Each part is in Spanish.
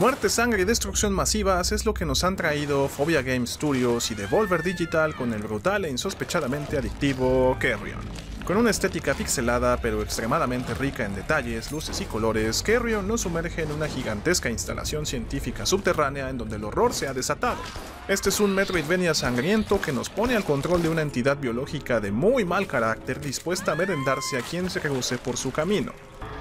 Muerte, sangre y destrucción masivas es lo que nos han traído Phobia Game Studios y Devolver Digital con el brutal e insospechadamente adictivo Carrion. Con una estética pixelada pero extremadamente rica en detalles, luces y colores, Carrion nos sumerge en una gigantesca instalación científica subterránea en donde el horror se ha desatado. Este es un Metroidvania sangriento que nos pone al control de una entidad biológica de muy mal carácter dispuesta a merendarse a quien se cruce por su camino.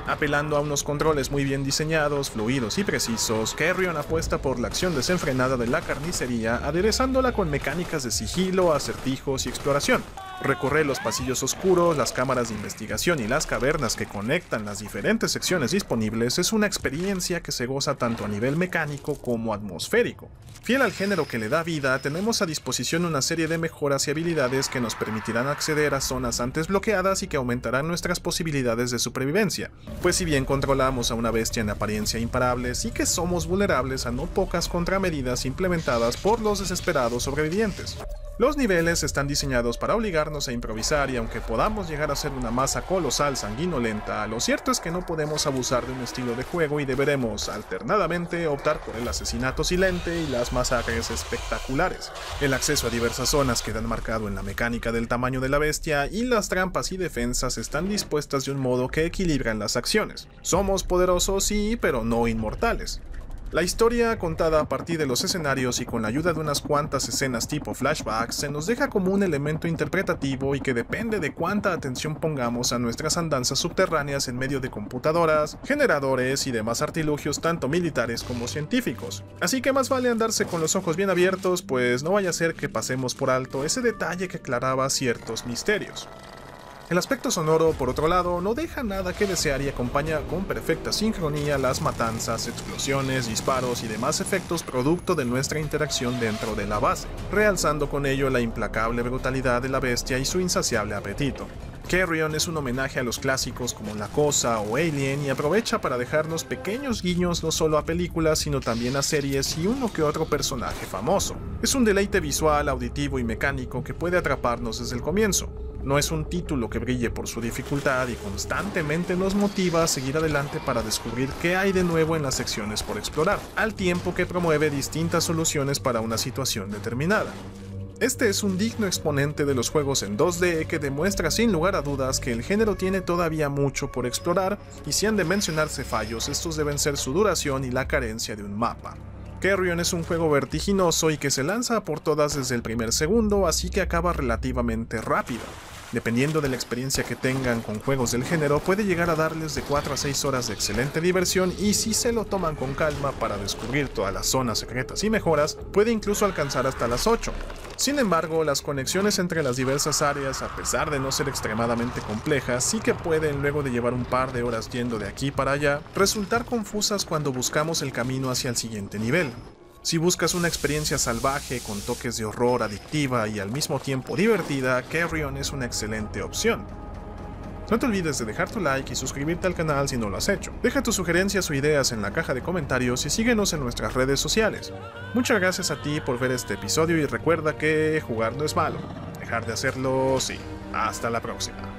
Apelando a unos controles muy bien diseñados, fluidos y precisos, Carrion apuesta por la acción desenfrenada de la carnicería, aderezándola con mecánicas de sigilo, acertijos y exploración. Recorrer los pasillos oscuros, las cámaras de investigación y las cavernas que conectan las diferentes secciones disponibles es una experiencia que se goza tanto a nivel mecánico como atmosférico. Fiel al género que le da vida, tenemos a disposición una serie de mejoras y habilidades que nos permitirán acceder a zonas antes bloqueadas y que aumentarán nuestras posibilidades de supervivencia. Pues si bien controlamos a una bestia en apariencia imparable, sí que somos vulnerables a no pocas contramedidas implementadas por los desesperados sobrevivientes. Los niveles están diseñados para obligarnos a improvisar y aunque podamos llegar a ser una masa colosal sanguinolenta, lo cierto es que no podemos abusar de un estilo de juego y deberemos alternadamente optar por el asesinato silente y las masacres espectaculares. El acceso a diversas zonas quedan marcado en la mecánica del tamaño de la bestia y las trampas y defensas están dispuestas de un modo que equilibran las acciones. Somos poderosos sí, pero no inmortales. La historia, contada a partir de los escenarios y con la ayuda de unas cuantas escenas tipo flashbacks, se nos deja como un elemento interpretativo y que depende de cuánta atención pongamos a nuestras andanzas subterráneas en medio de computadoras, generadores y demás artilugios tanto militares como científicos. Así que más vale andarse con los ojos bien abiertos, pues no vaya a ser que pasemos por alto ese detalle que aclaraba ciertos misterios. El aspecto sonoro, por otro lado, no deja nada que desear y acompaña con perfecta sincronía las matanzas, explosiones, disparos y demás efectos producto de nuestra interacción dentro de la base, realzando con ello la implacable brutalidad de la bestia y su insaciable apetito. Carrion es un homenaje a los clásicos como La Cosa o Alien y aprovecha para dejarnos pequeños guiños no solo a películas sino también a series y uno que otro personaje famoso. Es un deleite visual, auditivo y mecánico que puede atraparnos desde el comienzo, no es un título que brille por su dificultad y constantemente nos motiva a seguir adelante para descubrir qué hay de nuevo en las secciones por explorar, al tiempo que promueve distintas soluciones para una situación determinada. Este es un digno exponente de los juegos en 2D que demuestra sin lugar a dudas que el género tiene todavía mucho por explorar y si han de mencionarse fallos, estos deben ser su duración y la carencia de un mapa. Carrion es un juego vertiginoso y que se lanza por todas desde el primer segundo, así que acaba relativamente rápido. Dependiendo de la experiencia que tengan con juegos del género, puede llegar a darles de 4 a 6 horas de excelente diversión y si se lo toman con calma para descubrir todas las zonas secretas y mejoras, puede incluso alcanzar hasta las 8. Sin embargo, las conexiones entre las diversas áreas, a pesar de no ser extremadamente complejas, sí que pueden, luego de llevar un par de horas yendo de aquí para allá, resultar confusas cuando buscamos el camino hacia el siguiente nivel. Si buscas una experiencia salvaje con toques de horror adictiva y al mismo tiempo divertida, Carrion es una excelente opción. No te olvides de dejar tu like y suscribirte al canal si no lo has hecho. Deja tus sugerencias o ideas en la caja de comentarios y síguenos en nuestras redes sociales. Muchas gracias a ti por ver este episodio y recuerda que jugar no es malo. Dejar de hacerlo sí. Hasta la próxima.